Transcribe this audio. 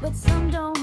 but some don't.